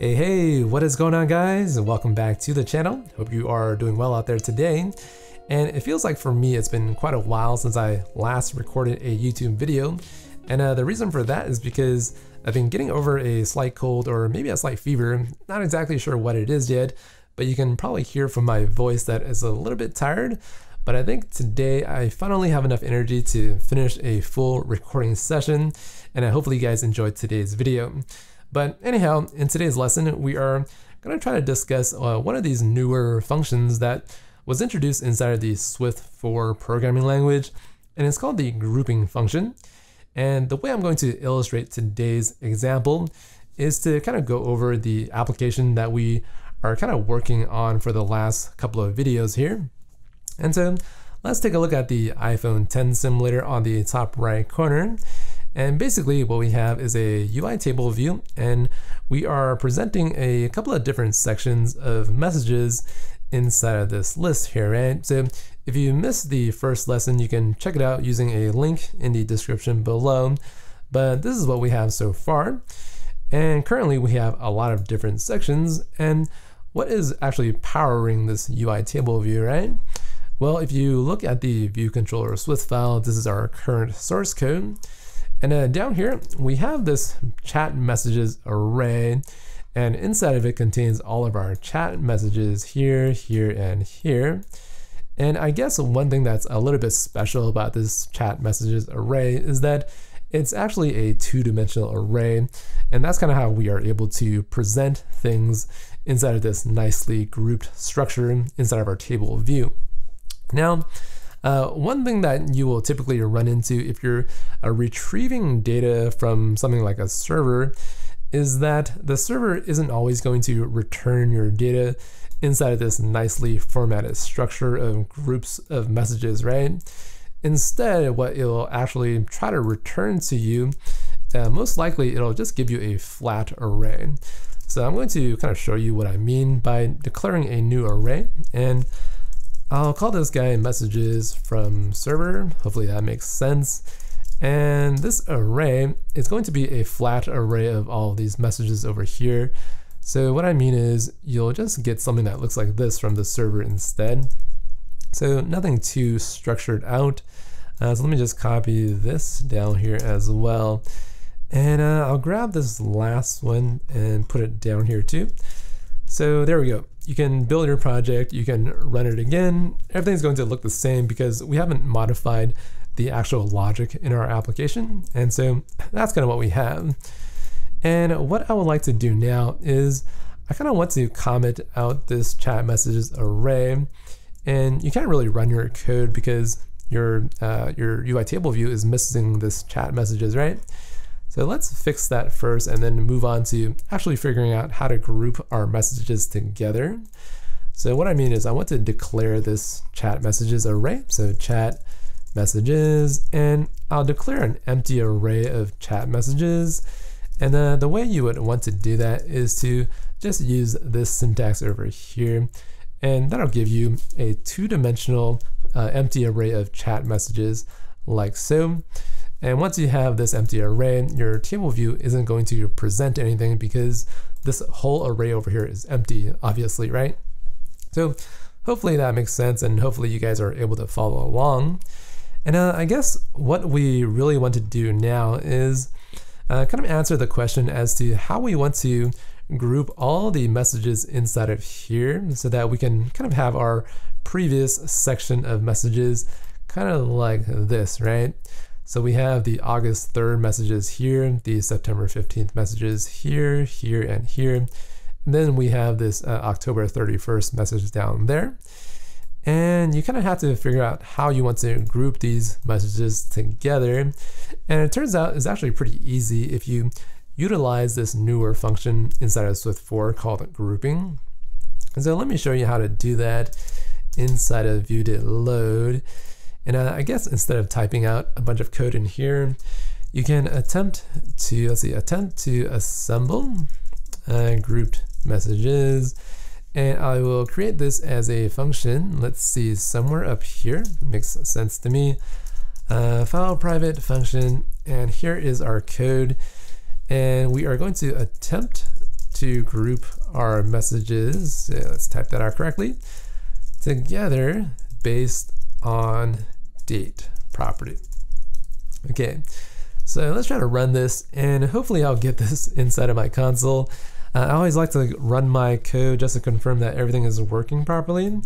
Hey, hey, what is going on guys? Welcome back to the channel. Hope you are doing well out there today. And it feels like for me, it's been quite a while since I last recorded a YouTube video. And uh, the reason for that is because I've been getting over a slight cold or maybe a slight fever. Not exactly sure what it is yet, but you can probably hear from my voice that it's a little bit tired. But I think today I finally have enough energy to finish a full recording session. And I hopefully you guys enjoyed today's video. But anyhow, in today's lesson, we are going to try to discuss uh, one of these newer functions that was introduced inside of the Swift 4 programming language, and it's called the grouping function. And the way I'm going to illustrate today's example is to kind of go over the application that we are kind of working on for the last couple of videos here. And so let's take a look at the iPhone 10 simulator on the top right corner. And basically what we have is a UI table view and we are presenting a couple of different sections of messages inside of this list here, right? So if you missed the first lesson, you can check it out using a link in the description below. But this is what we have so far. And currently we have a lot of different sections and what is actually powering this UI table view, right? Well, if you look at the view controller Swift file, this is our current source code. And uh, down here, we have this chat messages array, and inside of it contains all of our chat messages here, here, and here. And I guess one thing that's a little bit special about this chat messages array is that it's actually a two-dimensional array, and that's kind of how we are able to present things inside of this nicely grouped structure inside of our table view. Now, uh, one thing that you will typically run into if you're uh, retrieving data from something like a server is that the server isn't always going to return your data inside of this nicely formatted structure of groups of messages, right? Instead, what it'll actually try to return to you, uh, most likely it'll just give you a flat array. So I'm going to kind of show you what I mean by declaring a new array. And I'll call this guy messages from server. Hopefully that makes sense. And this array is going to be a flat array of all of these messages over here. So what I mean is you'll just get something that looks like this from the server instead. So nothing too structured out. Uh, so let me just copy this down here as well. And uh, I'll grab this last one and put it down here too. So there we go you can build your project, you can run it again. Everything's going to look the same because we haven't modified the actual logic in our application. And so that's kind of what we have. And what I would like to do now is I kind of want to comment out this chat messages array. And you can't really run your code because your, uh, your UI table view is missing this chat messages, right? So let's fix that first and then move on to actually figuring out how to group our messages together. So what I mean is I want to declare this chat messages array. So chat messages, and I'll declare an empty array of chat messages. And uh, the way you would want to do that is to just use this syntax over here. And that'll give you a two-dimensional uh, empty array of chat messages like so. And once you have this empty array, your table view isn't going to present anything because this whole array over here is empty, obviously, right? So hopefully that makes sense and hopefully you guys are able to follow along. And uh, I guess what we really want to do now is uh, kind of answer the question as to how we want to group all the messages inside of here so that we can kind of have our previous section of messages kind of like this, right? So we have the August 3rd messages here, the September 15th messages here, here, and here. And then we have this uh, October 31st message down there. And you kind of have to figure out how you want to group these messages together. And it turns out it's actually pretty easy if you utilize this newer function inside of Swift 4 called grouping. And so let me show you how to do that inside of viewDidLoad. And uh, I guess instead of typing out a bunch of code in here, you can attempt to, let's see, attempt to assemble uh, grouped messages. And I will create this as a function. Let's see, somewhere up here, makes sense to me. Uh, file private function, and here is our code. And we are going to attempt to group our messages, let's type that out correctly, together based on date property. Okay, so let's try to run this and hopefully I'll get this inside of my console. Uh, I always like to run my code just to confirm that everything is working properly.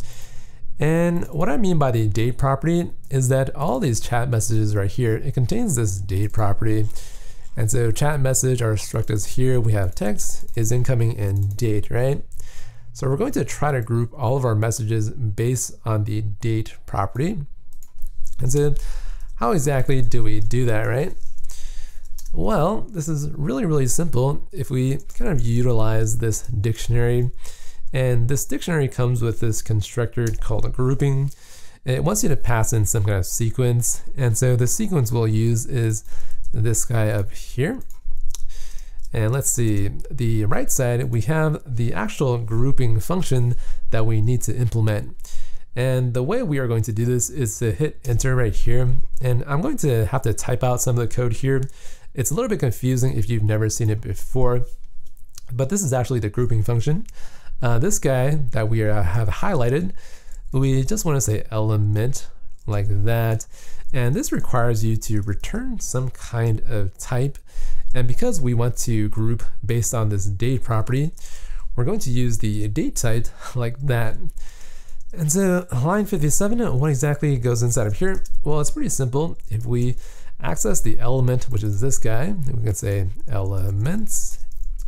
And what I mean by the date property is that all these chat messages right here, it contains this date property. And so chat message, our struct is here, we have text is incoming and date, right? So we're going to try to group all of our messages based on the date property. And so how exactly do we do that, right? Well, this is really, really simple if we kind of utilize this dictionary. And this dictionary comes with this constructor called a grouping. It wants you to pass in some kind of sequence. And so the sequence we'll use is this guy up here. And let's see, the right side, we have the actual grouping function that we need to implement. And the way we are going to do this is to hit enter right here. And I'm going to have to type out some of the code here. It's a little bit confusing if you've never seen it before, but this is actually the grouping function. Uh, this guy that we are, have highlighted, we just want to say element like that. And this requires you to return some kind of type. And because we want to group based on this date property, we're going to use the date type like that. And so line 57, what exactly goes inside of here? Well, it's pretty simple. If we access the element, which is this guy, we can say elements,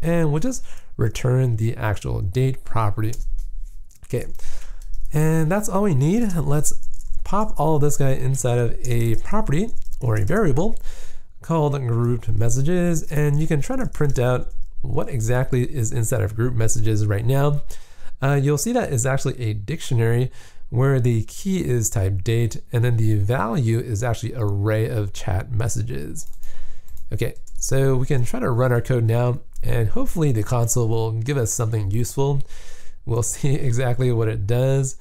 and we'll just return the actual date property. Okay, and that's all we need. Let's pop all of this guy inside of a property or a variable called grouped messages, and you can try to print out what exactly is inside of group messages right now uh, you'll see that is actually a dictionary where the key is type date and then the value is actually array of chat messages. Okay, so we can try to run our code now and hopefully the console will give us something useful. We'll see exactly what it does.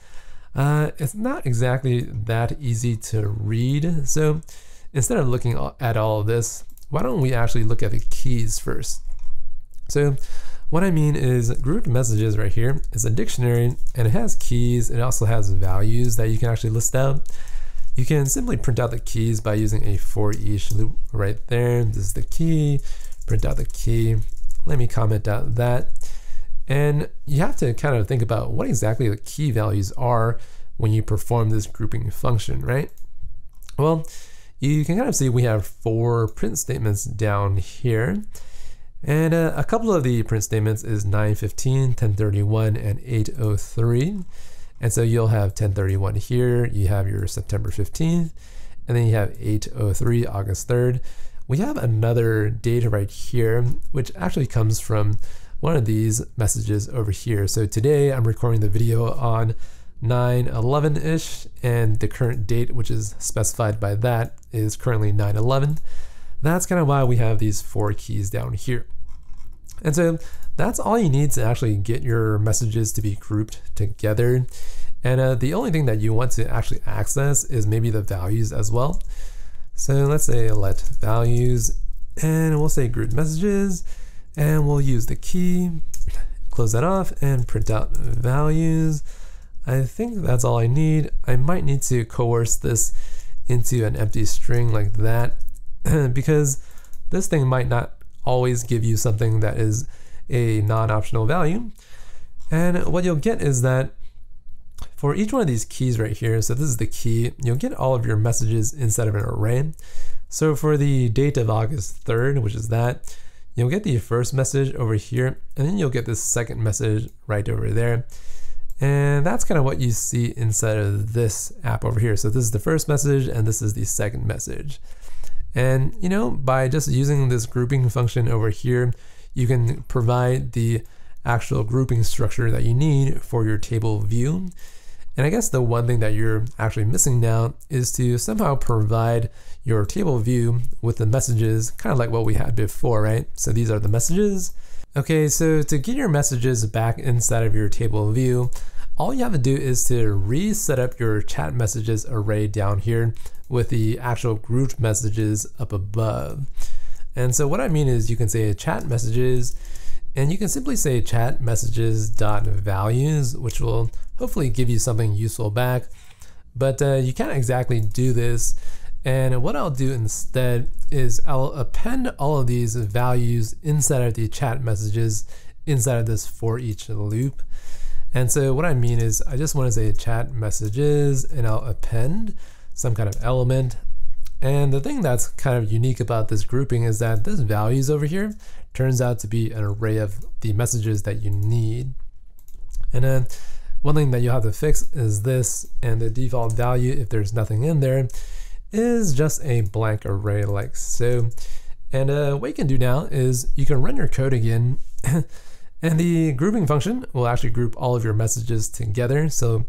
Uh, it's not exactly that easy to read. So instead of looking at all of this, why don't we actually look at the keys first? So what I mean is grouped messages right here is a dictionary and it has keys. It also has values that you can actually list out. You can simply print out the keys by using a for each loop right there. This is the key, print out the key. Let me comment out that. And you have to kind of think about what exactly the key values are when you perform this grouping function, right? Well, you can kind of see we have four print statements down here. And uh, a couple of the print statements is 915, 1031, and 803. And so you'll have 1031 here, you have your September 15th, and then you have 803, August 3rd. We have another data right here, which actually comes from one of these messages over here. So today I'm recording the video on 9-11-ish, and the current date, which is specified by that, is currently 9-11. That's kind of why we have these four keys down here. And so that's all you need to actually get your messages to be grouped together. And uh, the only thing that you want to actually access is maybe the values as well. So let's say let values and we'll say group messages and we'll use the key, close that off and print out values. I think that's all I need. I might need to coerce this into an empty string like that because this thing might not always give you something that is a non-optional value. And what you'll get is that for each one of these keys right here, so this is the key, you'll get all of your messages instead of an array. So for the date of August 3rd, which is that, you'll get the first message over here, and then you'll get this second message right over there. And that's kind of what you see inside of this app over here. So this is the first message, and this is the second message. And you know, by just using this grouping function over here, you can provide the actual grouping structure that you need for your table view. And I guess the one thing that you're actually missing now is to somehow provide your table view with the messages, kind of like what we had before, right? So these are the messages. Okay, so to get your messages back inside of your table view, all you have to do is to reset up your chat messages array down here with the actual grouped messages up above. And so what I mean is you can say chat messages And you can simply say chat messages dot values, which will hopefully give you something useful back. But uh, you can't exactly do this. And what I'll do instead is I'll append all of these values inside of the chat messages inside of this for each loop. And so what I mean is I just want to say chat messages and I'll append some kind of element. And the thing that's kind of unique about this grouping is that this values over here turns out to be an array of the messages that you need. And then one thing that you have to fix is this, and the default value, if there's nothing in there, is just a blank array like so. And uh, what you can do now is you can run your code again, and the grouping function will actually group all of your messages together. So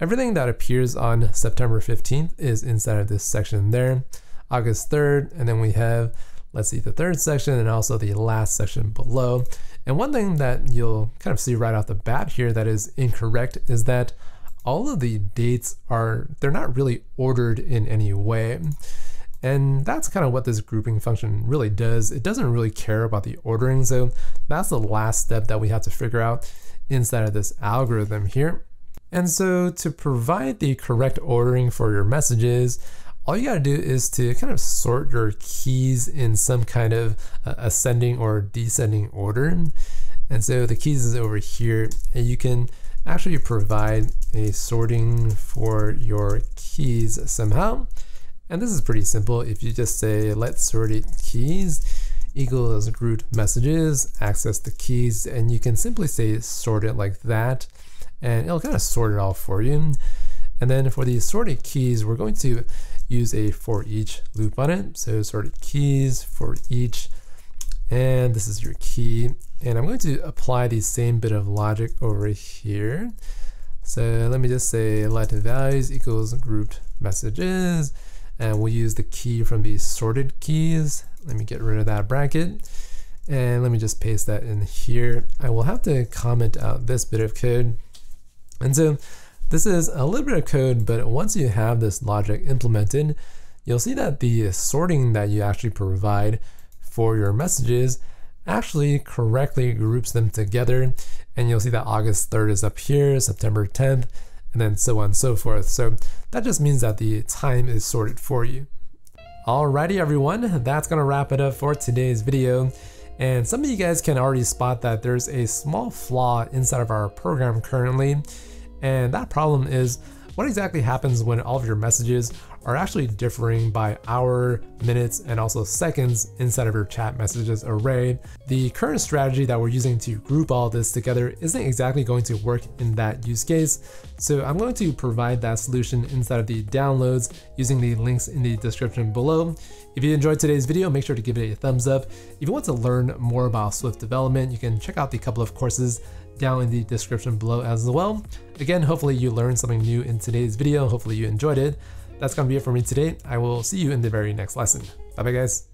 everything that appears on September 15th is inside of this section there, August 3rd, and then we have let's see the third section and also the last section below. And one thing that you'll kind of see right off the bat here that is incorrect is that all of the dates are, they're not really ordered in any way. And that's kind of what this grouping function really does. It doesn't really care about the ordering. So that's the last step that we have to figure out inside of this algorithm here. And so to provide the correct ordering for your messages, all you got to do is to kind of sort your keys in some kind of uh, ascending or descending order. And so the keys is over here, and you can actually provide a sorting for your keys somehow. And this is pretty simple. If you just say let sorted keys equals grouped messages, access the keys, and you can simply say sort it like that, and it'll kind of sort it all for you. And then for the sorted keys, we're going to use a for each loop on it. So sorted keys for each, and this is your key. And I'm going to apply the same bit of logic over here. So let me just say let values equals grouped messages, and we'll use the key from the sorted keys. Let me get rid of that bracket. And let me just paste that in here. I will have to comment out this bit of code. And so this is a little bit of code, but once you have this logic implemented, you'll see that the sorting that you actually provide for your messages actually correctly groups them together. And you'll see that August 3rd is up here, September 10th, and then so on and so forth. So that just means that the time is sorted for you. Alrighty everyone, that's gonna wrap it up for today's video. And some of you guys can already spot that there's a small flaw inside of our program currently. And that problem is what exactly happens when all of your messages are actually differing by hour, minutes, and also seconds inside of your chat messages array. The current strategy that we're using to group all this together isn't exactly going to work in that use case. So I'm going to provide that solution inside of the downloads using the links in the description below. If you enjoyed today's video, make sure to give it a thumbs up. If you want to learn more about Swift development, you can check out the couple of courses down in the description below as well. Again, hopefully you learned something new in today's video. Hopefully you enjoyed it. That's gonna be it for me today. I will see you in the very next lesson. Bye bye guys.